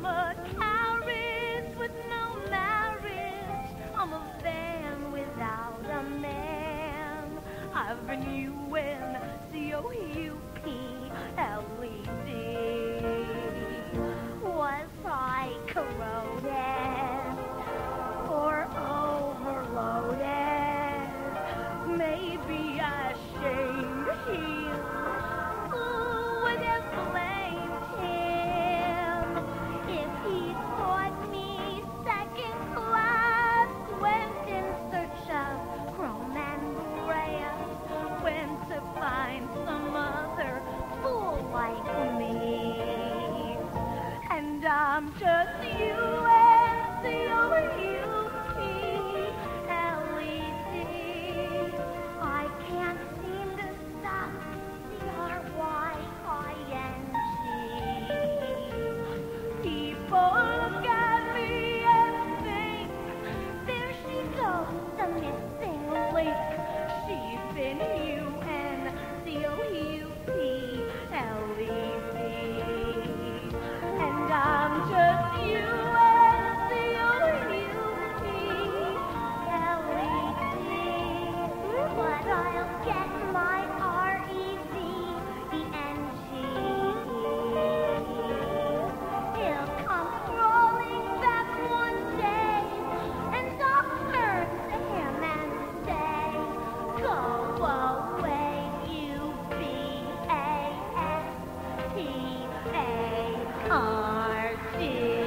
carriage with no marriage. I'm a van without a man. I've been U-N, C-O-U-P-L-E-D. Was I corroded? A R D.